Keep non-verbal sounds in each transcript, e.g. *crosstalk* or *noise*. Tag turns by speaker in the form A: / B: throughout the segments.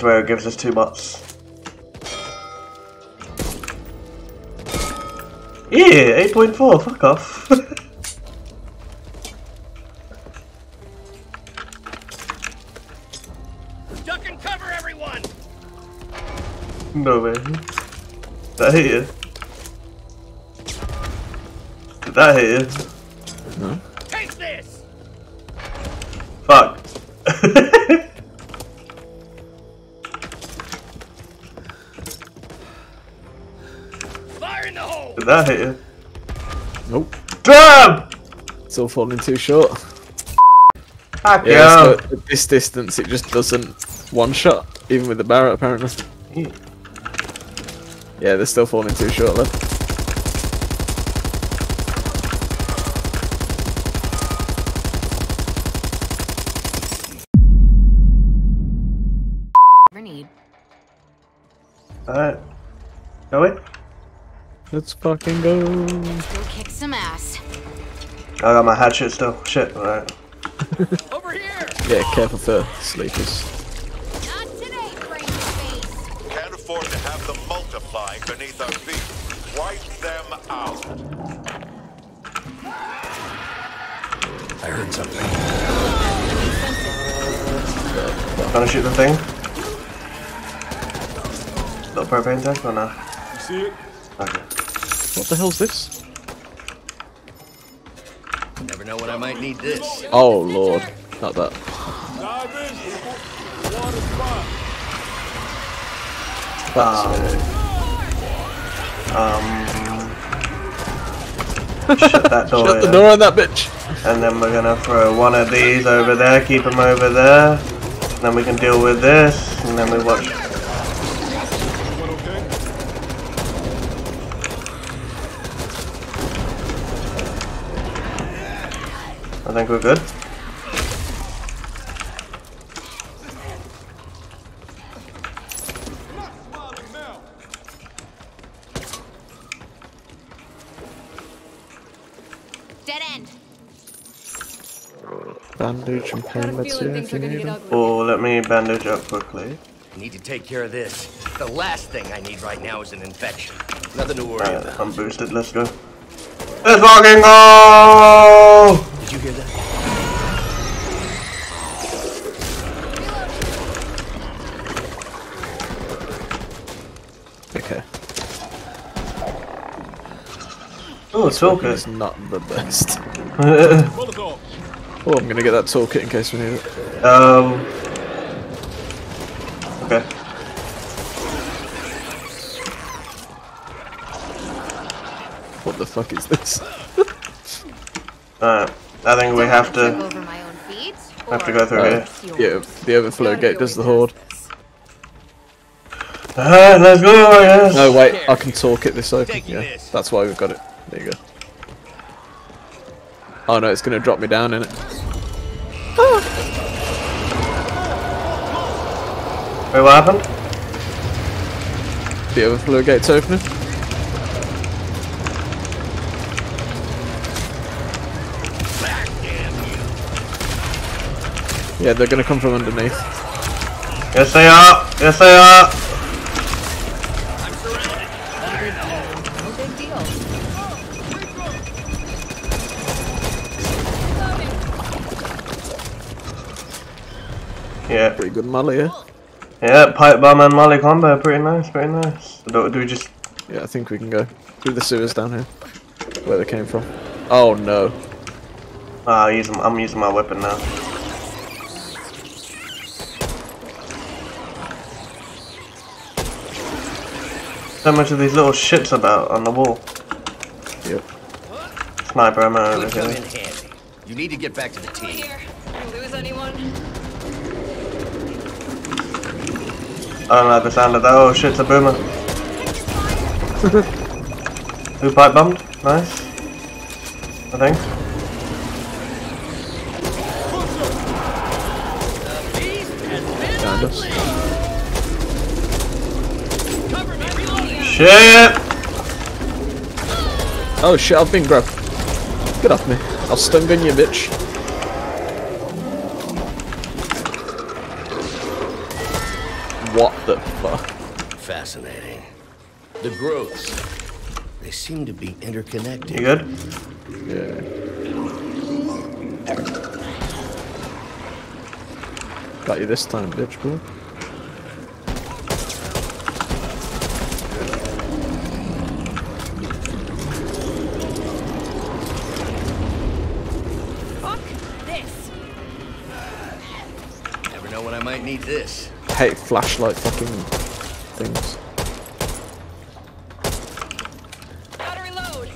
A: This is where it gives us too much. Yeah, 8.4, fuck off. *laughs*
B: Duck and cover, everyone!
A: no way. Did that hit you? Did that hit you?
C: No.
A: Did that hit you?
C: Nope.
A: Damn!
C: It's all falling too short. Yeah, so at this distance it just doesn't one shot, even with the Barrett apparently. Hmm. Yeah, they're still falling too short though. Let's fucking go.
D: Go kick some ass.
A: I got my hatchet still. Shit, alright. *laughs*
B: Over here!
C: Yeah, careful for sleepers.
D: Not today, brain face.
E: Can't afford to have them multiplying beneath our feet. Wipe them out.
B: I heard something.
A: Gonna shoot the thing. Little propane tank or no?
F: You see it?
A: Okay.
C: What the hell's this?
B: Never know when I might need this.
C: Oh lord, not that.
F: Dive in, people. Water spot.
A: Um. shut that door.
C: Shut the
A: yeah.
C: door on that bitch.
A: And then we're gonna throw one of these over there, keep them over there. And then we can deal with this, and then we watch. I think we're good.
D: Dead end.
C: Bandage and pain meds here if you need them.
A: Oh, let me bandage up quickly.
B: I Need to take care of this. The last thing I need right now is an infection. Nothing to worry
A: Alright,
B: about.
A: I'm boosted, let's go. Let's fucking go!
B: Did you hear that?
C: Okay.
A: Oh,
C: It's
A: toolkit.
C: not the best.
F: Molotov. *laughs*
C: Oh, I'm gonna get that toolkit in case we need it.
A: um. Okay.
C: What the fuck is this?
A: Alright. *laughs* I think we have to.
D: over feet.
A: Have to go through here.
C: Yeah, the overflow gate does the horde.
A: Alright, let's go, yes!
C: No, wait, I can talk it this open. Yeah, that's why we've got it. There you go. Oh no, it's gonna drop me down in it.
A: Wait, what happened?
C: The overflow gate's opening. Yeah, they're gonna come from underneath.
A: Yes, they are! Yes, they are!
D: No big deal.
A: Yeah.
C: Pretty good molly, yeah?
A: Yeah, pipe bomb and molly combo, pretty nice, pretty nice. Do, do we just
C: Yeah, I think we can go through the sewers down here. Where they came from. Oh no.
A: Ah, m- I'm using my weapon now. So much of these little shits about on the wall.
C: Yep.
A: Sniper ammo
B: Could
A: over
B: come
A: here.
B: handy. You need to get back to the team.
G: Here. Lose anyone?
A: I don't like the sound of that. Oh shit, it's a boomer. *laughs* Who pipe bombed? Nice. I think.
C: Behind us.
B: Cover me, reloading!
A: Shit!
C: Oh shit, I've been grabbed. Get off me. I'll stun gun you, bitch. What the fuck?
B: Fascinating. The growths. They seem to be interconnected.
A: You good?
C: Yeah. Got you this time, bitch, bro. Hate flashlight fucking things.
D: Gotta reload.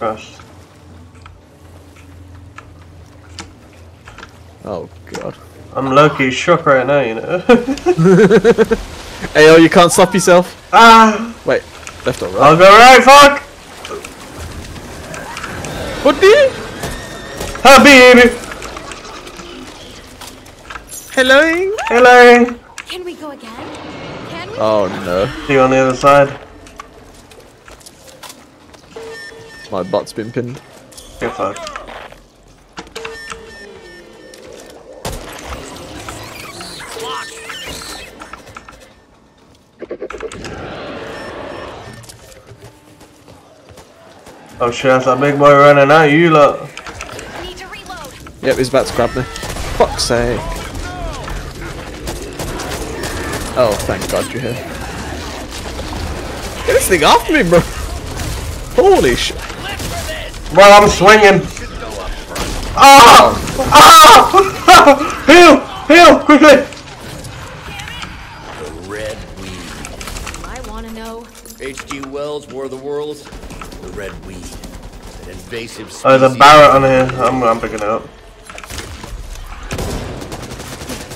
A: Gosh.
C: Oh god.
A: I'm low-key shook right now, you know. *laughs*
C: Hey, oh, you can't stop yourself.
A: ah!
C: Wait, left or right?
A: I'll go right, fuck!
C: What did?
A: Habibi!
C: Hello.
A: Hello!
D: Can we go again? Can we?
C: Oh no,
A: See you on the other side.
C: my butt's been pinned.
A: Get fucked. Oh shit, that's that big boy running at you lot.
D: Need to reload.
C: Yep, he's about to grab me. Fuck's sake. Oh, thank God you're here. Get this thing off me, bro. Holy shit.
A: While I'm swinging. Ah! Ah! *laughs* heal! Heal! Quickly!
B: The red weed.
D: I wanna know.
B: H.G. Wells, War of the Worlds. The red weed. An invasive species.
A: Oh, there's a Barrett on here. I'm, I'm picking it up.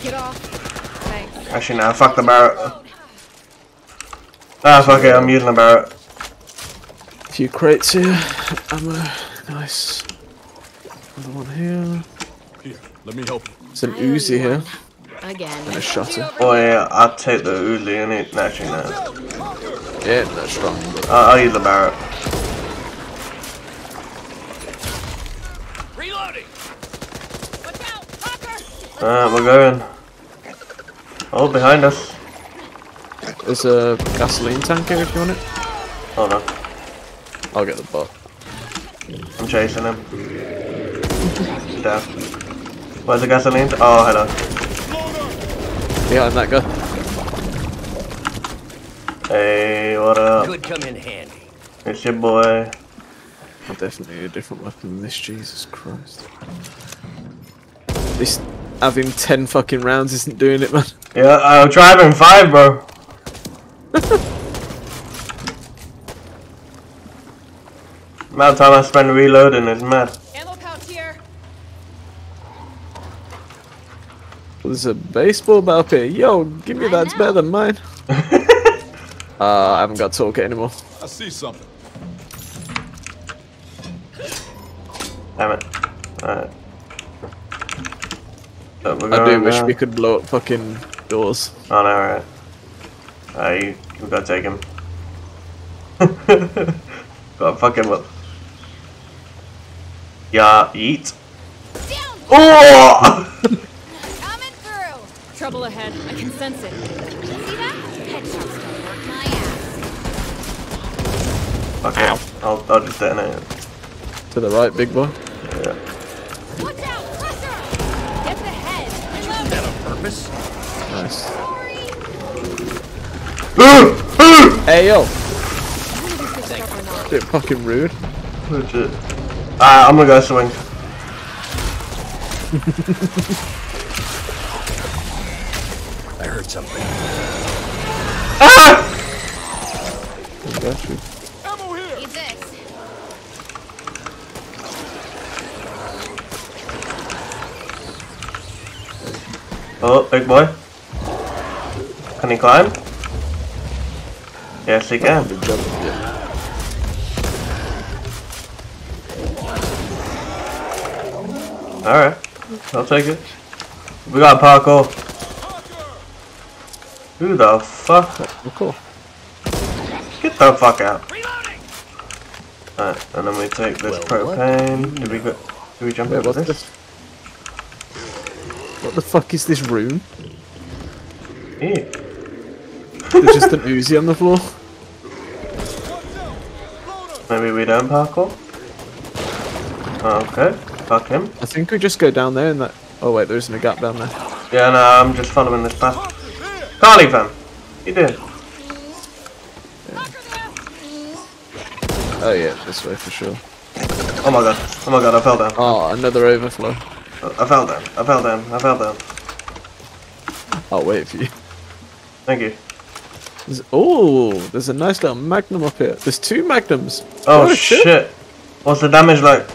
D: Get off. Thanks.
A: Actually, nah, fuck the Barrett. Ah, fuck it, I'm using the Barrett.
C: A few crates here. Ammo. Nice. Another one here.
F: Here, let me help you.
C: There's an Uzi here.
D: Again.
C: And a shutter.
A: Oh yeah, I'll take the Uzi and it. Actually, no.
C: Yeah, not strong. But
A: I'll, I'll use the Barrett.
B: Reloading!
D: Watch out,
A: Alright, we're going. Oh, behind us.
C: there's a gasoline tank here if you want it.
A: Oh no,
C: I'll get the bot.
A: I'm chasing him. Down. Where's the gasoline? Oh, hello.
C: Behind that guy.
A: Hey, what up?
B: Could come in handy.
A: It's your boy.
C: Oh, definitely need a different weapon than this, Jesus Christ. This having 10 fucking rounds isn't doing it, man.
A: Yeah, I'm driving five, bro. *laughs* amount of time I spend reloading is mad.
D: Ammo pouch here.
C: There's a baseball bat up here. Yo, give me
D: I
C: that, it's better than mine. *laughs* uh, I haven't got toolkit anymore.
F: I see something.
A: Damn it. Alright.
C: I do wish
A: now.
C: we could blow up fucking doors.
A: Oh no, alright. Alright, uh, you, we gotta take him. *laughs* gotta fuck him up. Yeah, eat.
D: Down!
A: Oh! *laughs*
D: Coming through!
G: Trouble ahead. I can sense it.
D: See that? Headshots don't work my ass.
A: okay, I'll, I'll just detonate it.
C: To the right, big boy.
A: Yeah.
D: Watch out! Pressure! Get the head! Reload!
B: That on purpose?
C: Nice. Hey, yo.
B: Thank you.
C: Bit fucking rude.
A: Legit. Ah, I'm gonna go swing.
B: I heard something.
A: Ah!
C: I got you.
F: Ammo here!
D: Need this.
A: Oh, big boy. Can he climb? Yes, he can.
C: Jump.
A: Alright. I'll take it. We got parkour. Who the fuck?
C: Oh, cool.
A: Get the fuck out.
B: Reloading!
A: Alright, and then we take this
B: Well, what
A: propane. Did we go? Did we jump
C: Wait,
A: into this?
C: this? What the fuck is this room?
A: Ew.
C: There's just an Uzi on the floor.
A: Maybe we don't parkour? Oh, okay. Fuck him.
C: I think we just go down there and that. Oh wait, there isn't a gap down there.
A: Yeah, no, I'm just following this path. Carly fam! You did.
C: Oh yeah, this way for sure.
A: Oh my god. Oh my god, I fell down.
C: Oh, another overflow.
A: I fell down. I fell down. I fell down.
C: I'll wait for you.
A: Thank you.
C: There's, oh, there's a nice little magnum up here. There's two magnums.
A: Oh, shit. What's the damage like?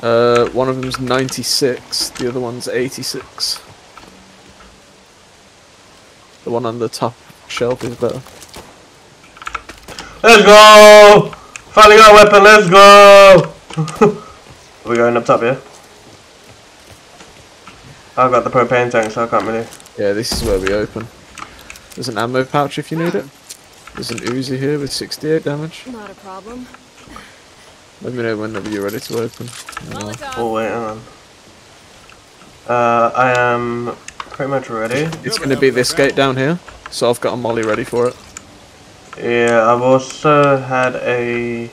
C: Uh, one of them's 96, the other one's 86. The one on the top shelf is better.
A: Let's go! Finally got a weapon, let's go! *laughs* Are we going up top, yeah? I've got the propane tank, so I can't really...
C: Yeah, this is where we open. There's an ammo pouch if you need it. There's an Uzi here with 68 damage.
G: Not a problem.
C: Let me know whenever you're ready to open. And I'll-
A: Oh, wait, hang on. Uh, I am pretty much ready.
C: It's going to be this gate down here, so I've got a molly ready for it.
A: Yeah, I've also had a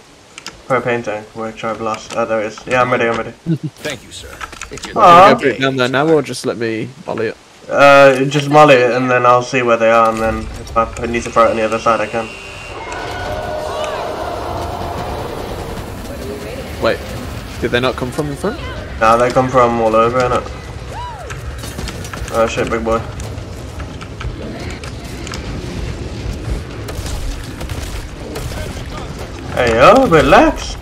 A: propane tank, which I've lost. Oh, there it is. Yeah, I'm ready, I'm ready. *laughs*
B: Thank you, sir. If you're
A: Aw.
C: Can we go down there now, or just let me molly it?
A: Uh, just molly it, and then I'll see where they are, and then if I need to throw it on the other side, I can.
C: Wait, did they not come from in front?
A: Nah, they come from all over, innit? Oh shit, big boy. Hey yo, relax.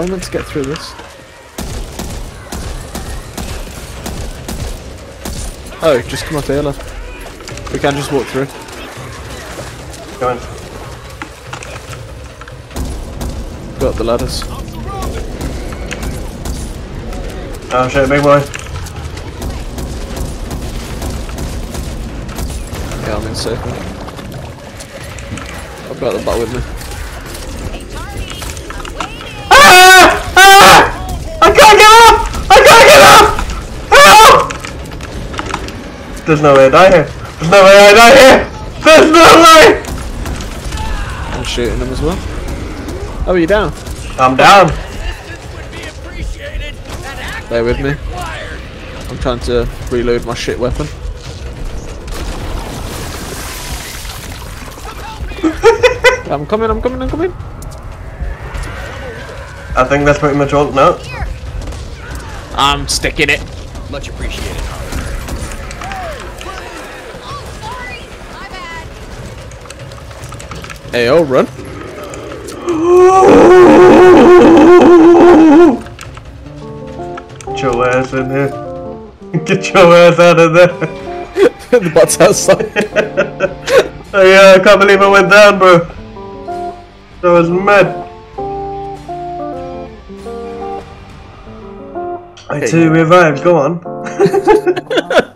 C: How am I meant to get through this? Oh, just come up here, love. We can just walk through.
A: Go on.
C: Got the ladders.
A: Oh shit, big boy.
C: Yeah, I'm in one. I've got the bat with me.
A: Ah! Ah! I can't get up! I can't get up! Help! There's no way I die here. There's no way I die here! There's no way!
C: I'm shooting them as well. Oh, you down?
A: I'm down.
B: would be appreciated and act
C: Bear with me. I'm trying to reload my shit weapon. *laughs* I'm coming, I'm coming, I'm coming.
A: I think that's pretty much all. No.
C: I'm sticking it.
B: Much appreciated,
C: Hey, oh, run.
A: Get your ass in here. *laughs* Get your ass out of there. *laughs*
C: the bot's outside. *laughs*
A: Oh, yeah, I can't believe I went down, bro. That was mad. I too revived, go on.